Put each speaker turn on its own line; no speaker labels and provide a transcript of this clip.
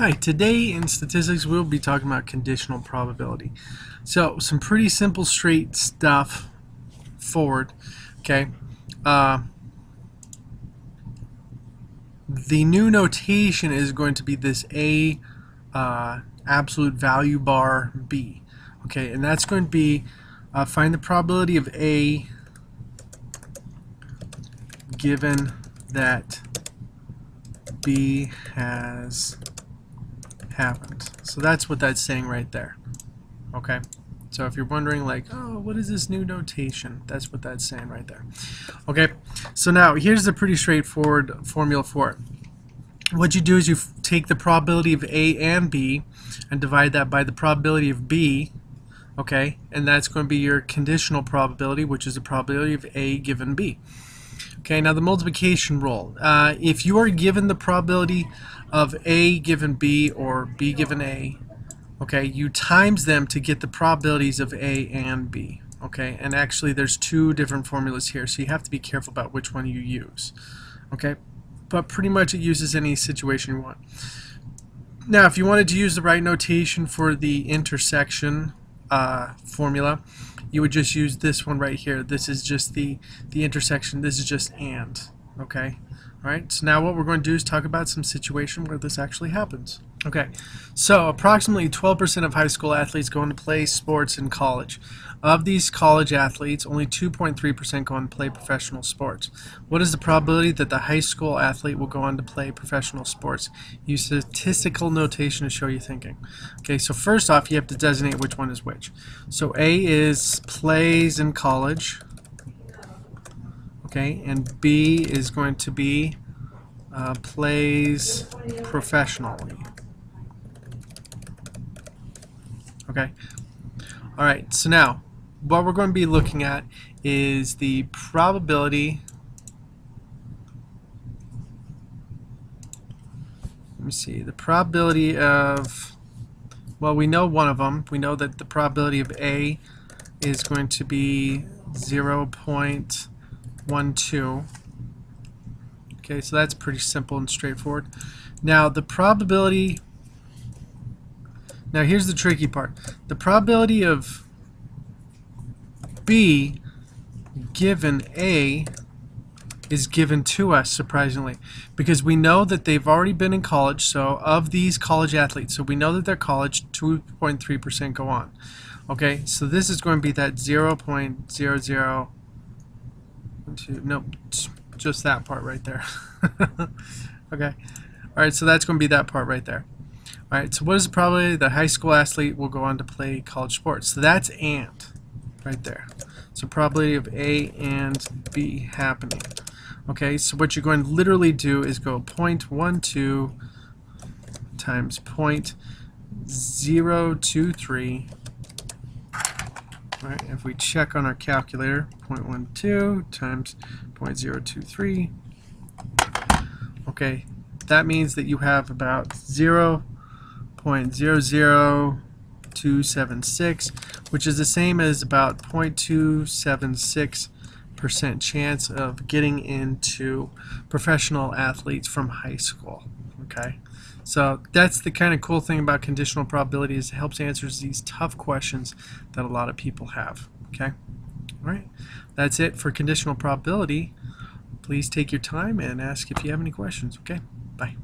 Hi, today in statistics we'll be talking about conditional probability. So some pretty simple straight stuff forward. Okay. Uh, the new notation is going to be this A uh, absolute value bar B. Okay, and that's going to be uh, find the probability of A given that B has happened. So that's what that's saying right there. Okay? So if you're wondering like, oh, what is this new notation? That's what that's saying right there. Okay? So now, here's a pretty straightforward formula for it. What you do is you take the probability of A and B and divide that by the probability of B, okay? And that's going to be your conditional probability, which is the probability of A given B. Okay, now the multiplication rule. Uh, if you are given the probability of A given B or B given A, okay, you times them to get the probabilities of A and B. Okay, and actually there's two different formulas here, so you have to be careful about which one you use. Okay, but pretty much it uses any situation you want. Now, if you wanted to use the right notation for the intersection uh, formula, you would just use this one right here. This is just the, the intersection. This is just and. Okay? Alright, so now what we're going to do is talk about some situation where this actually happens. Okay, so approximately 12% of high school athletes go on to play sports in college. Of these college athletes, only 2.3% go on to play professional sports. What is the probability that the high school athlete will go on to play professional sports? Use statistical notation to show you thinking. Okay, so first off, you have to designate which one is which. So A is plays in college. Okay, and B is going to be uh, plays professionally. Okay. All right. So now, what we're going to be looking at is the probability. Let me see. The probability of. Well, we know one of them. We know that the probability of A is going to be 0.12. Okay, so that's pretty simple and straightforward. Now, the probability now here's the tricky part. The probability of B given A is given to us, surprisingly, because we know that they've already been in college, so of these college athletes, so we know that they're college, 2.3% go on. Okay, so this is going to be that 0 0.00, no, just that part right there. okay, all right, so that's going to be that part right there. Alright, so what is probably the high school athlete will go on to play college sports? So that's and right there. So probability of A and B happening. Okay, so what you're going to literally do is go 0.12 times 0.023. Right, if we check on our calculator, 0.12 times 0.023. Okay, that means that you have about 0 0.00276, which is the same as about 0.276% chance of getting into professional athletes from high school. Okay, so that's the kind of cool thing about conditional probability is it helps answer these tough questions that a lot of people have. Okay, all right, that's it for conditional probability. Please take your time and ask if you have any questions. Okay, bye.